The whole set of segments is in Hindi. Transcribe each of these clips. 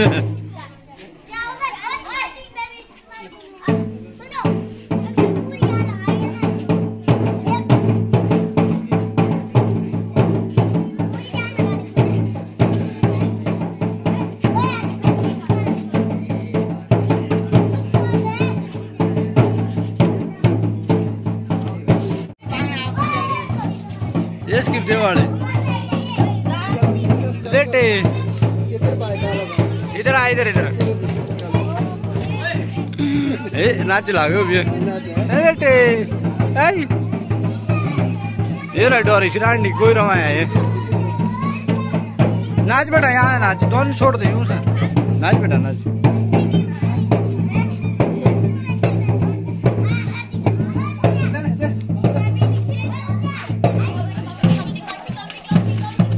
ये स्किप्टे वाले बेटे इधर आ इधर इधर। ए नाच लागो भी। ए बेटे आई ये रे डोरी शिरांडी कोई रवाया है नाच बेटा यहाँ नाच दोनों छोड़ दे यूँ से? नाच बेटा नाच।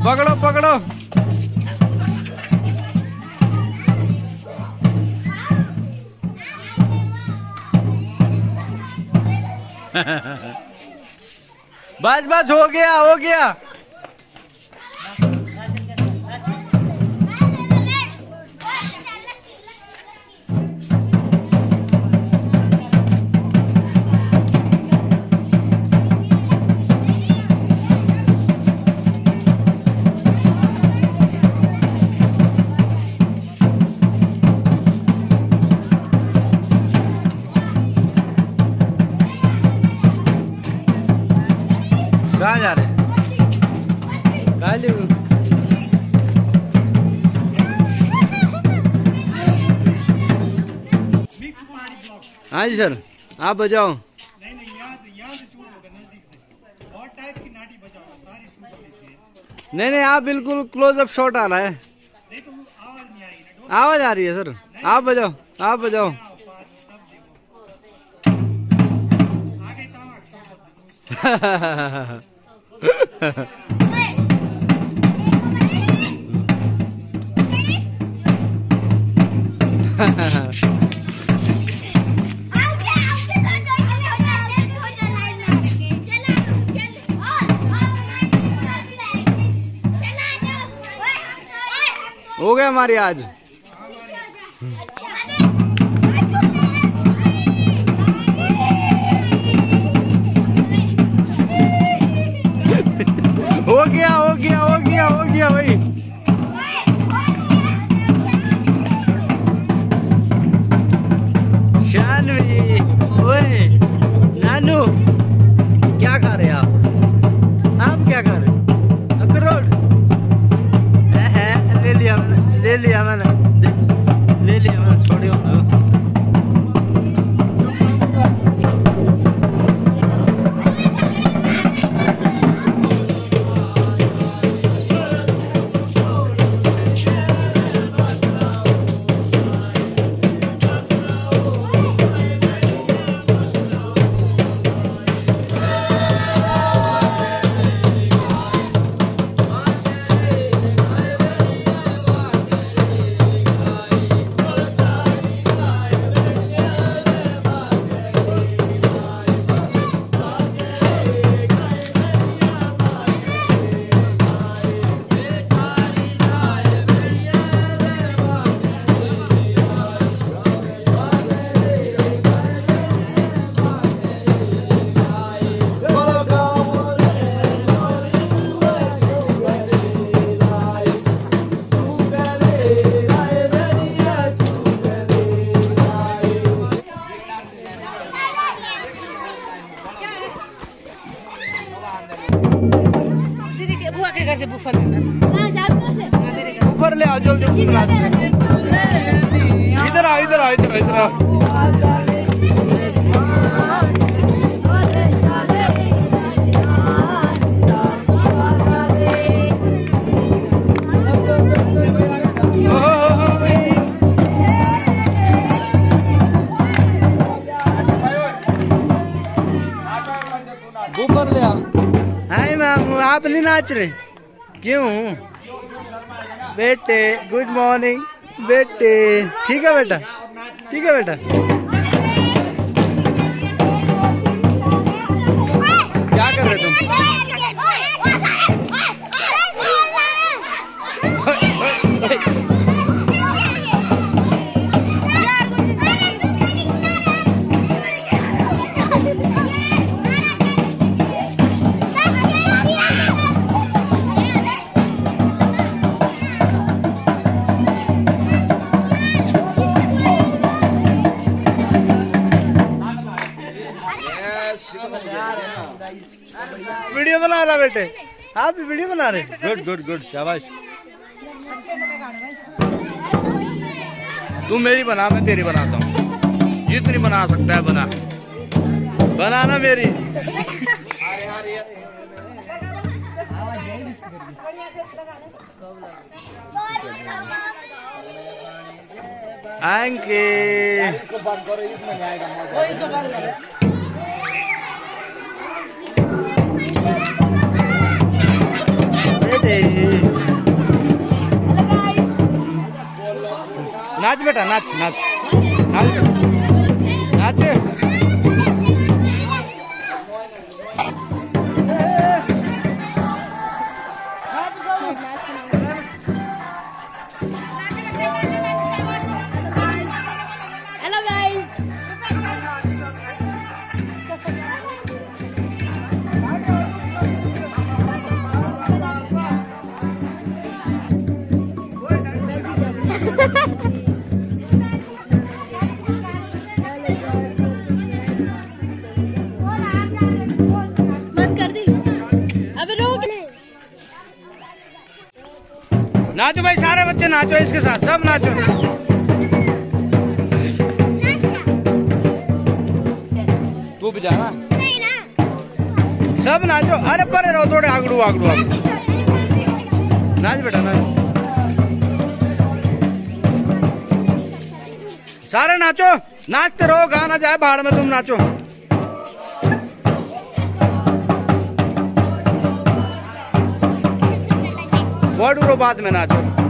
पकड़ो पकड़ो। बस बस हो गया हो गया। हाँ जी सर आप बजाओ। नहीं नहीं यहाँ से यहाँ से शूट होगा नज़दीक से। और टाइप की नाटी बजाओ सारी शूट होनी चाहिए नहीं नहीं आप बिल्कुल क्लोजअप शॉट आ रहा है। नहीं तो आवाज़ नहीं आएगी ना आवाज़ आ रही है सर। आप बजाओ आप बजाओ। आओ पास में हो गया हमारी आज। हो गया हो गया हो गया हो गया भाई। शानवी, ओए। इधर आओ इधर आओ इधर इधर ऊपर ले आप नहीं नाच रहे? क्यों? बेटे गुड मॉर्निंग बेटे। ठीक है बेटा? ठीक है बेटा? वीडियो बना रहा बेटे। आप भी वीडियो बना रहे गुड गुड गुड शाबाश। तू मेरी बना मैं तेरी बनाता हूँ। जितनी बना सकता है बना। बनाना मेरी। आएँगे नाच बेटा नाच नाच नाच नाच नाचो भाई सारे बच्चे नाचो इसके साथ सब नाचो। तू भी जाना। सब नाचो। अरे परे रहो थोड़े आगड़ू आगड़ू आगड़ू। नाच बेटा नाच। सारे नाचो। नाचते रहो गाना जाए बाहर में तुम नाचो। वर्ड उरो बाद में ना नाच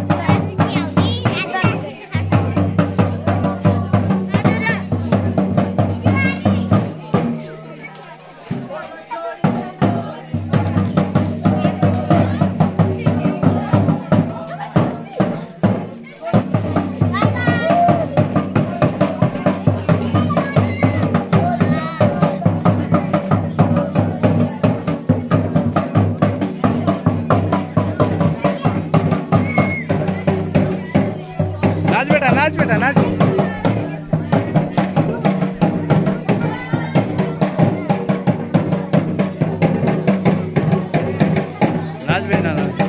बेटा नाच बेटा नाच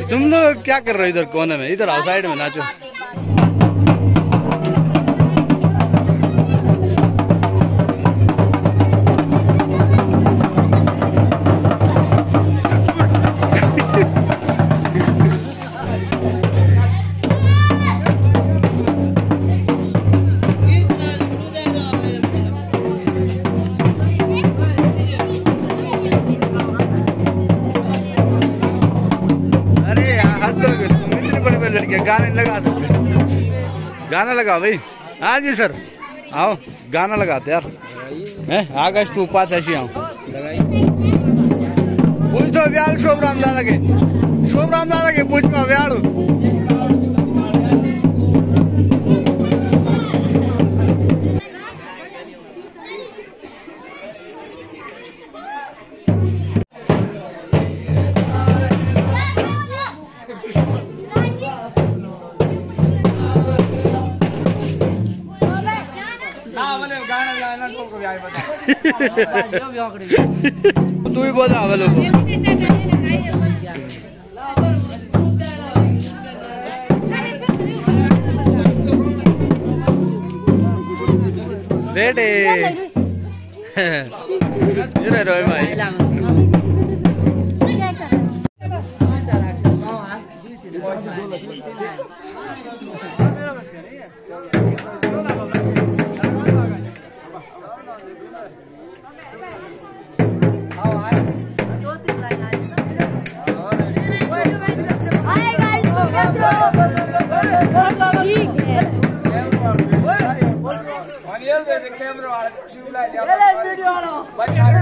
तुम लोग क्या कर रहे हो इधर कोने में? इधर आओ साइड में नाचो। गाना लगा भाई। हाँ जी, सर। आओ, गाना लगाते यार। हैं? आकाश तू पाँच ऐसी आओ। पूछ तो व्याल शोभ राम दादा के। शोभ राम दादा के पूछ पा व्याल। तू ही बोला अगल बेटे ये रोय भाई வீடியோல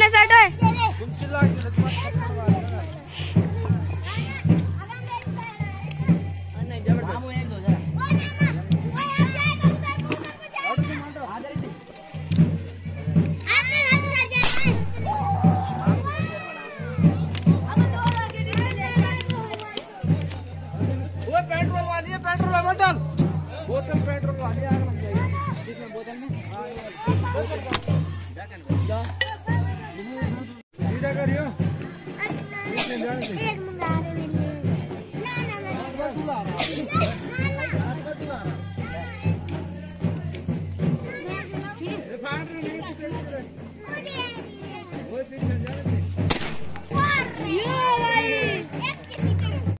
सामने से हटो पेट्रोल वाली है पेट्रोल मटन बोतल पेट्रोल वाली आग लग जाएगी। इसमें बोतल में? हाँ, करियो।